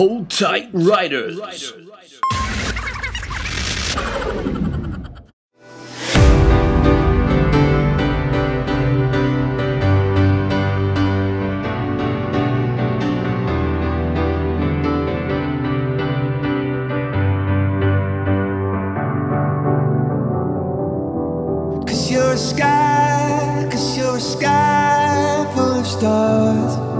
Hold tight, riders. Cause you're a sky, cause you're a sky full of stars.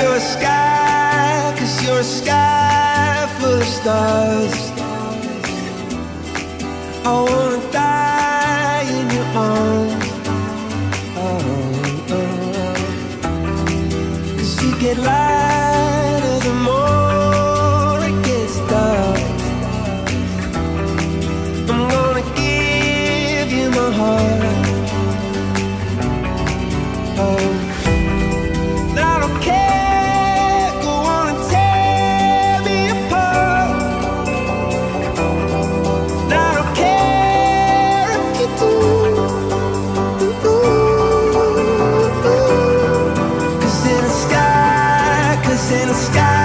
You're a sky, cause you're a sky full of stars. I wanna die in your arms. Oh, oh. oh. Cause you get lighter in the sky